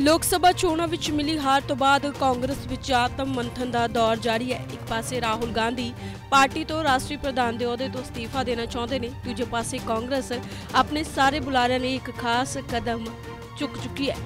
ਲੋਕ ਸਭਾ ਚੋਣਾਂ ਵਿੱਚ ਮਿਲੀ ਹਾਰ ਤੋਂ ਬਾਅਦ ਕਾਂਗਰਸ ਵਿੱਚ ਆਤਮ ਮੰਥਨ ਦਾ ਦੌਰ ਜਾਰੀ ਹੈ। ਇੱਕ ਪਾਸੇ ਰਾਹੁਲ ਗਾਂਧੀ ਪਾਰਟੀ ਤੋਂ ਰਾਸ਼ਟਰੀ ਪ੍ਰਧਾਨ ਦੇ ਅਹੁਦੇ ਤੋਂ ਅਸਤੀਫਾ ਦੇਣਾ ਚਾਹੁੰਦੇ ਨੇ। ਦੂਜੇ ਪਾਸੇ ਕਾਂਗਰਸ ਆਪਣੇ ਸਾਰੇ ਬੁਲਾਰਿਆਂ ਲਈ ਇੱਕ ਖਾਸ ਕਦਮ ਚੁੱਕ ਚੁੱਕੀ ਹੈ।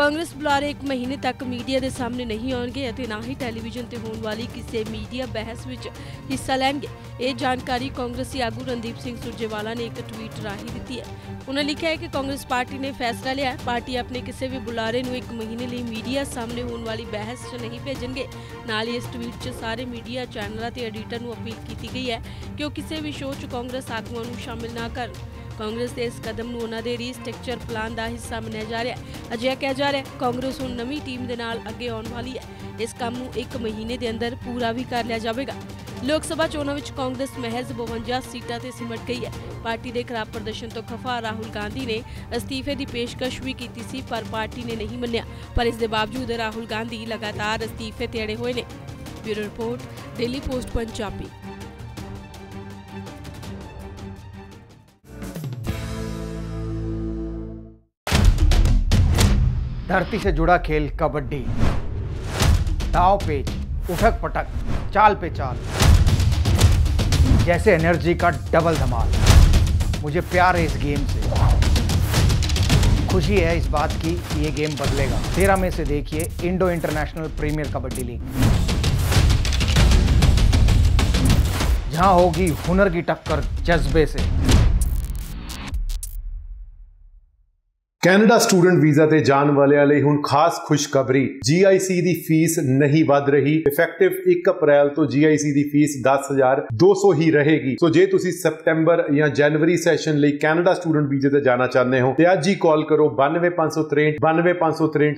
ਕਾਂਗਰਸ ਬੁਲਾਰੇ ਇੱਕ ਮਹੀਨੇ ਤੱਕ ਮੀਡੀਆ ਦੇ ਸਾਹਮਣੇ ਨਹੀਂ ਆਉਣਗੇ ਅਤੇ ਨਾ ਹੀ ਟੈਲੀਵਿਜ਼ਨ ਤੇ ਹੋਣ ਵਾਲੀ ਕਿਸੇ ਮੀਡੀਆ ਬਹਿਸ ਵਿੱਚ ਹਿੱਸਾ ਲੈਣਗੇ। ਇਹ ਜਾਣਕਾਰੀ ਕਾਂਗਰਸੀ ਆਗੂ ਰਣਦੀਪ ਸਿੰਘ ਸੁਰਜੇਵਾਲਾ ਨੇ ਇੱਕ ਟਵੀਟ ਰਾਹੀਂ ਦਿੱਤੀ ਹੈ। ਉਹਨਾਂ ਲਿਖਿਆ ਹੈ ਕਿ ਕਾਂਗਰਸ ਪਾਰਟੀ ਨੇ ਫੈਸਲਾ ਲਿਆ ਹੈ। ਪਾਰਟੀ ਆਪਣੇ ਕਿਸੇ ਵੀ ਬੁਲਾਰੇ ਨੂੰ ਇੱਕ ਮਹੀਨੇ ਲਈ ਮੀਡੀਆ ਸਾਹਮਣੇ ਹੋਣ ਵਾਲੀ ਬਹਿਸ 'ਚ ਨਹੀਂ ਭੇਜਣਗੇ। ਨਾਲ ਹੀ ਇਸ ਟਵੀਟ 'ਚ ਸਾਰੇ ਮੀਡੀਆ ਚੈਨਲਾਂ ਤੇ ਐਡੀਟਰ ਨੂੰ ਅਪੀਲ ਕੀਤੀ ਗਈ ਹੈ ਕਿ ਉਹ ਕਿਸੇ ਵੀ ਸ਼ੋਅ 'ਚ ਕਾਂਗਰਸ ਆਗੂਆਂ ਨੂੰ ਸ਼ਾਮਿਲ ਨਾ ਕਰਨ। ਕਾਂਗਰਸ ਦੇ ਇਸ ਕਦਮ ਨੂੰ ਉਹਨਾਂ ਦੇ ਰੀਸਟ੍ਰਕਚਰ ਪਲਾਨ ਦਾ ਹਿੱਸਾ ਮੰਨਿਆ ਜਾ ਰਿਹਾ ਹੈ। ਅਜਿਹਾ ਕਿਹਾ ਜਾ ਰਿਹਾ ਹੈ, ਕਾਂਗਰਸ ਹੁਣ ਨਵੀਂ ਟੀਮ ਦੇ ਨਾਲ ਅੱਗੇ ਆਉਣ ਵਾਲੀ ਹੈ। ਇਸ ਕੰਮ ਨੂੰ ਇੱਕ ਮਹੀਨੇ ਦੇ ਅੰਦਰ ਪੂਰਾ ਵੀ ਕਰ ਲਿਆ ਜਾਵੇਗਾ। ਲੋਕ ਸਭਾ ਚੋਣਾਂ ਵਿੱਚ ਕਾਂਗਰਸ ਮਹਿਜ਼ 52 ਸੀਟਾਂ ਤੇ ਸਿਮਟ ਗਈ ਹੈ। ਪਾਰਟੀ ਦੇ ਖਰਾਬ ਪ੍ਰਦਰਸ਼ਨ ਤੋਂ ਖਫਾ ਰਾਹੁਲ ਗਾਂਧੀ ਨੇ ਅਸਤੀਫੇ ਦੀ ਪੇਸ਼ਕਸ਼ ਵੀ ਕੀਤੀ ਸੀ, ਪਰ ਪਾਰਟੀ ਨੇ ਨਹੀਂ ਮੰਨਿਆ। ਪਰ ਇਸ ਦੇ ਬਾਵਜੂਦ ਰਾਹੁਲ ਗਾਂਧੀ ਲਗਾਤਾਰ ਅਸਤੀਫੇ ਤੇ ਅੜੇ ਹੋਏ ਨੇ। Bureau report Daily Post, Punjabi. धरती से जुड़ा खेल, कबड्डी। दाव पेच, उठक पटक, चाल पे चाल। जैसे एनर्जी का डबल धमाल। मुझे प्यार है इस गेम से। खुशी है इस बात की कि ये गेम बदलेगा। तेरह में से देखिए, Indo international premier kabaddi league. जहाँ होगी हुनर की टक्कर जज्बे से। ਕੈਨੇਡਾ ਸਟੂਡੈਂਟ ਵੀਜ਼ਾ ਤੇ ਜਾਣ ਵਾਲਿਆਂ ਲਈ ਹੁਣ ਖਾਸ ਖੁਸ਼ਖਬਰੀ। GIC ਦੀ ਫੀਸ ਨਹੀਂ ਵੱਧ ਰਹੀ। ਇਫੈਕਟਿਵ 1 ਅਪ੍ਰੈਲ ਤੋਂ GIC ਦੀ ਫੀਸ 10200 ਹੀ ਰਹੇਗੀ। ਸੋ ਜੇ ਤੁਸੀਂ ਸਪਟੈਂਬਰ ਜਾਂ ਜਨਵਰੀ ਸੈਸ਼ਨ ਲਈ ਕੈਨੇਡਾ ਸਟੂਡੈਂਟ ਵੀਜ਼ੇ ਤੇ ਜਾਣਾ ਚਾਹੁੰਦੇ ਹੋ, ਤੇ ਅੱਜ ਹੀ ਕਾਲ ਕਰੋ 92563 92563